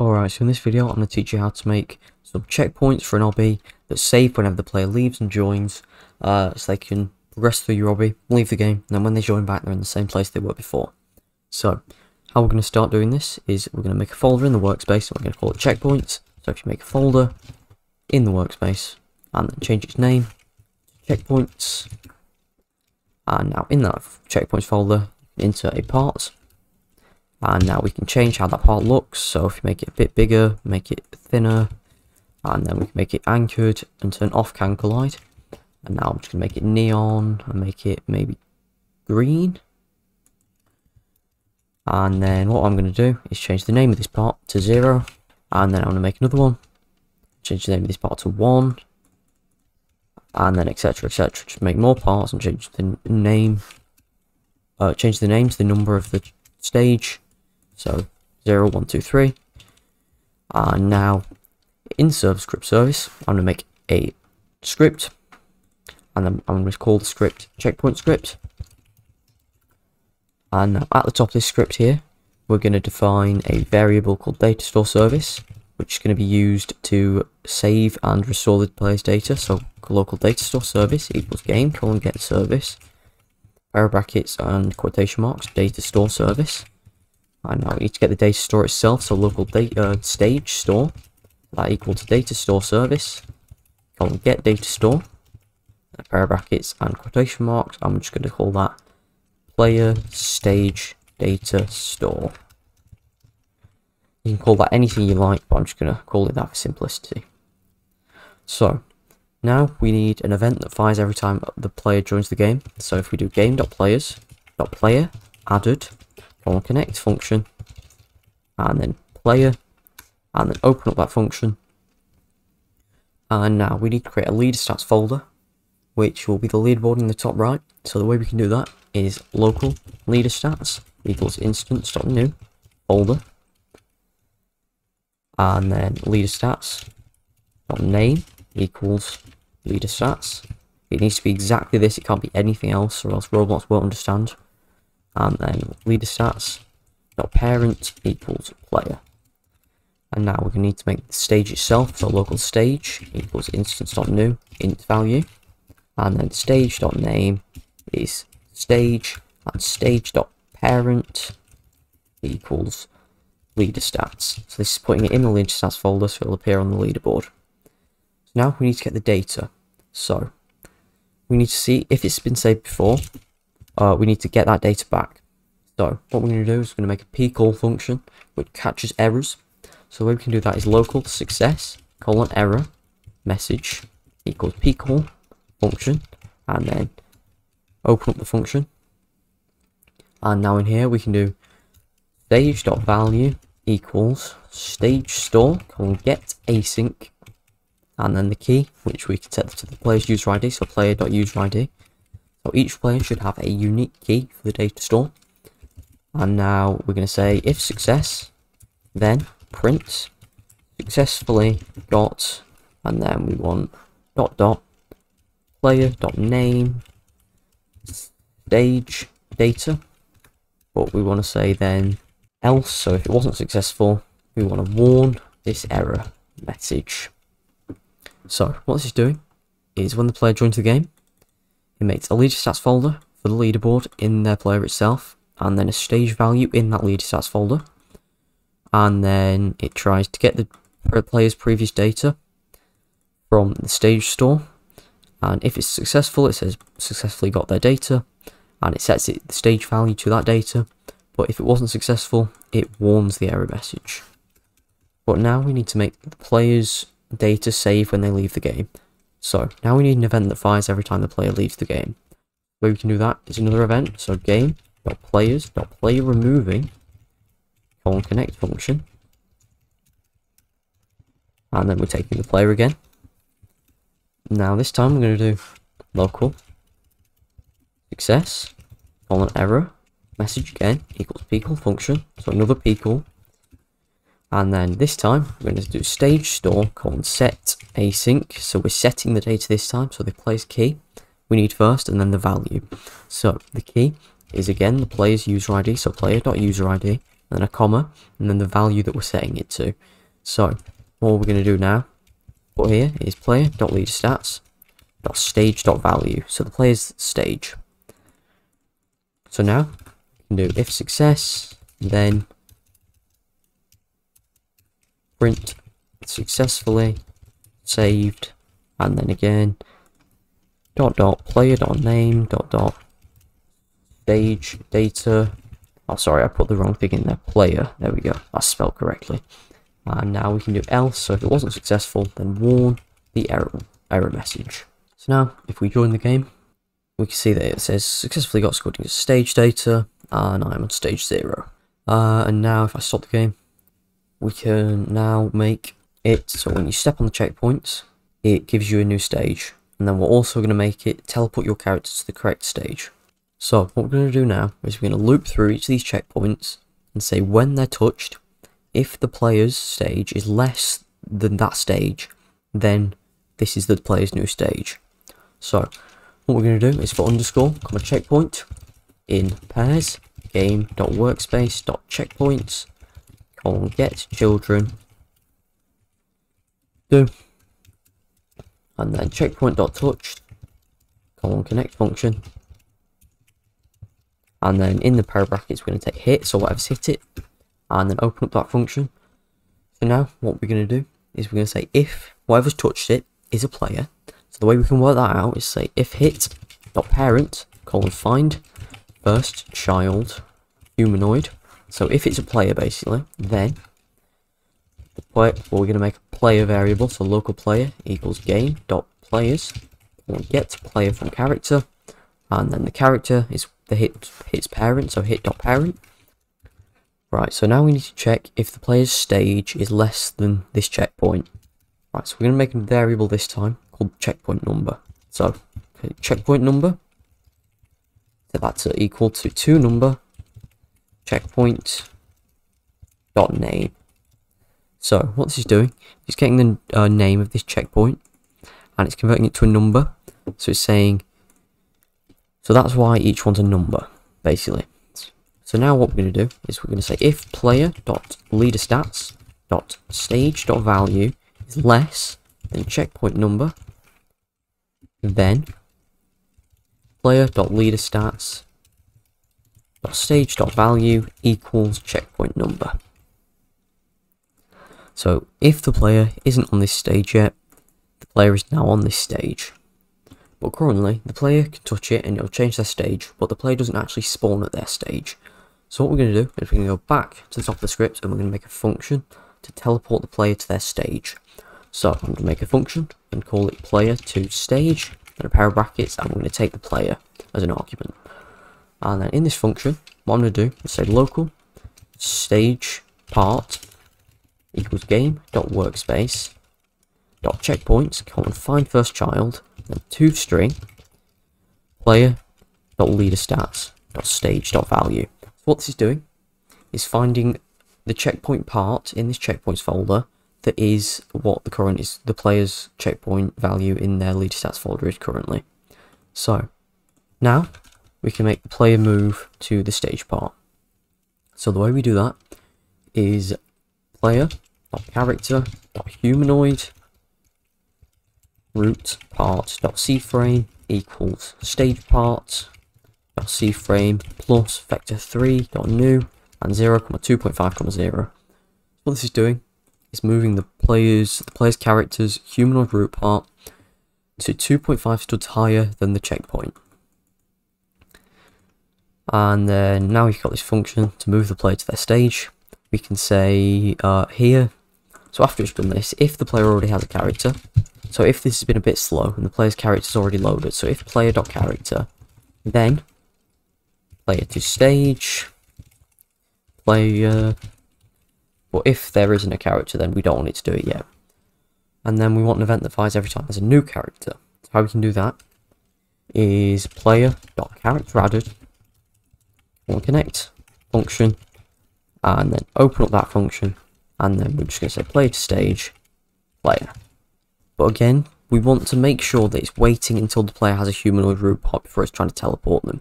Alright, so in this video I'm going to teach you how to make some checkpoints for an obby that's safe whenever the player leaves and joins, uh, so they can progress through your obby, leave the game, and then when they join back they're in the same place they were before. So, how we're going to start doing this is we're going to make a folder in the workspace, and we're going to call it checkpoints. So if you make a folder in the workspace, and then change its name checkpoints, and now in that checkpoints folder, insert a part, and now we can change how that part looks. So if you make it a bit bigger make it thinner and then we can make it anchored and turn off can collide and now I'm just gonna make it neon and make it maybe green. And then what I'm gonna do is change the name of this part to zero. And then I'm gonna make another one. Change the name of this part to one. And then etc etc just make more parts and change the name uh, change the name to the number of the stage so 0, 1, 2, 3. And now in server script service, I'm going to make a script. And I'm, I'm going to call the script checkpoint script. And at the top of this script here, we're going to define a variable called data store service, which is going to be used to save and restore the player's data. So local data store service equals game colon get service, pair brackets and quotation marks data store service. And now we need to get the data store itself, so local data uh, stage store, that equal to data store service, colon get data store, pair of brackets and quotation marks, I'm just going to call that player stage data store. You can call that anything you like, but I'm just going to call it that for simplicity. So, now we need an event that fires every time the player joins the game. So if we do game.players.player added on connect function, and then player, and then open up that function. And now we need to create a leader stats folder, which will be the leaderboard in the top right. So the way we can do that is local leader stats equals instance.new folder, and then leader stats name equals leader stats. It needs to be exactly this, it can't be anything else or else Roblox won't understand and then leader stats dot parent equals player. And now we're going to need to make the stage itself, so local stage equals instance.new int value, and then stage.name is stage, and stage.parent equals leader stats. So this is putting it in the leader stats folder, so it'll appear on the leaderboard. So now we need to get the data. So we need to see if it's been saved before, uh, we need to get that data back. So what we're going to do is we're going to make a pcall function which catches errors. So the way we can do that is local success colon error message equals pcall function and then open up the function. And now in here we can do stage.value equals stage store colon get async and then the key which we can set to the player's user ID so player.user ID so each player should have a unique key for the data store. And now we're going to say if success, then print successfully got, and then we want dot dot player dot name stage data. But we want to say then else. So if it wasn't successful, we want to warn this error message. So what this is doing is when the player joins the game, it makes a leader stats folder for the leaderboard in their player itself, and then a stage value in that leader stats folder. And then it tries to get the player's previous data from the stage store. And if it's successful, it says successfully got their data, and it sets it the stage value to that data. But if it wasn't successful, it warns the error message. But now we need to make the player's data save when they leave the game. So now we need an event that fires every time the player leaves the game. The way we can do that is another event. So game dot players dot player removing colon connect function. And then we're taking the player again. Now this time we're going to do local success colon error message again equals pcall function. So another pcall and then this time, we're going to do stage store colon set async. So we're setting the data this time. So the player's key we need first and then the value. So the key is again the player's user ID. So player.user ID and then a comma, and then the value that we're setting it to. So, what we're going to do now, put here is player.leaderstats dot stage dot value. So the player's stage. So now we can do if success, then print successfully saved, and then again dot dot player dot name dot dot stage data. Oh, sorry, I put the wrong thing in there. Player. There we go. That's spelled correctly. And now we can do else. So if it wasn't successful, then warn the error error message. So now, if we join the game, we can see that it says successfully got Squidingz stage data, and I'm on stage zero. Uh, and now, if I stop the game, we can now make it so when you step on the checkpoints, it gives you a new stage. And then we're also going to make it teleport your character to the correct stage. So what we're going to do now is we're going to loop through each of these checkpoints and say when they're touched, if the player's stage is less than that stage, then this is the player's new stage. So what we're going to do is for underscore, comma checkpoint in pairs game.workspace.checkpoints colon get children. Do. And then checkpoint dot checkpoint.touch colon connect function. And then in the pair brackets we're going to take hit so whatever's hit it and then open up that function. So now what we're going to do is we're going to say if whatever's touched it is a player. So the way we can work that out is say if hit dot parent colon find first child humanoid so if it's a player basically then the well, we're going to make a player variable so local player equals game dot players and get player from character and then the character is the hit hits parent, so hit dot parent. Right, so now we need to check if the player's stage is less than this checkpoint. Right, so we're going to make a variable this time called checkpoint number. So, okay, checkpoint number, set that to equal to 2 number, checkpoint dot name. So, what this is doing, It's getting the uh, name of this checkpoint, and it's converting it to a number. So it's saying so that's why each one's a number, basically. So now what we're going to do is we're going to say if player dot leader stats dot stage dot value is less than checkpoint number, then player dot leader stats dot stage dot value equals checkpoint number. So if the player isn't on this stage yet, the player is now on this stage. But currently, the player can touch it and it'll change their stage, but the player doesn't actually spawn at their stage. So what we're going to do is we're going to go back to the top of the script and we're going to make a function to teleport the player to their stage. So I'm going to make a function and call it player to stage, and a pair of brackets, and we're going to take the player as an argument. And then in this function, what I'm going to do is say local stage part equals game dot workspace dot checkpoints colon find first child then to string player dot leader stats dot stage dot value. So what this is doing is finding the checkpoint part in this checkpoints folder that is what the current is the player's checkpoint value in their leader stats folder is currently. So now we can make the player move to the stage part. So the way we do that is player character humanoid root part c frame equals stage part c frame plus vector 3 dot new and 0 comma 2.5 comma 0 what this is doing is moving the player's the player's character's humanoid root part to 2.5 studs higher than the checkpoint and then now we've got this function to move the player to their stage we can say uh, here so after it's done this if the player already has a character so if this has been a bit slow and the player's character is already loaded, so if player.character, then player to stage, player, but if there isn't a character then we don't want it to do it yet. And then we want an event that fires every time there's a new character. So how we can do that is player.character added, one connect function, and then open up that function, and then we're just going to say play to stage, player. But again, we want to make sure that it's waiting until the player has a humanoid root part before it's trying to teleport them.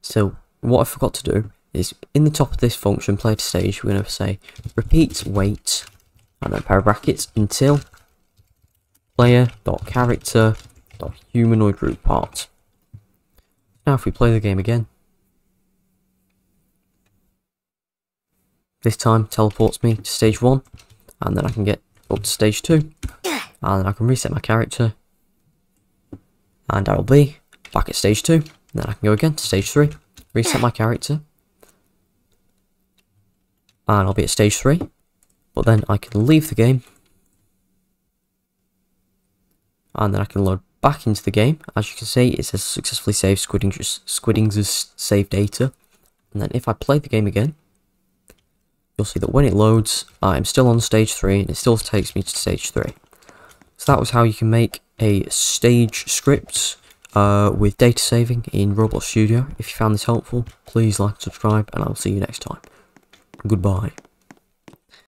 So what I forgot to do is in the top of this function, play to stage, we're going to say repeat wait, and then pair of brackets until player dot character dot humanoid root part. Now if we play the game again, this time teleports me to stage 1, and then I can get up to stage 2, and I can reset my character, and I will be back at stage 2, then I can go again to stage 3, reset my character, and I'll be at stage 3, but then I can leave the game, and then I can load back into the game. As you can see, it says successfully saved Squidingz' save data, and then if I play the game again, you'll see that when it loads, I'm still on stage 3, and it still takes me to stage 3. So that was how you can make a stage script uh, with data saving in Roblox Studio. If you found this helpful, please like and subscribe, and I'll see you next time. Goodbye.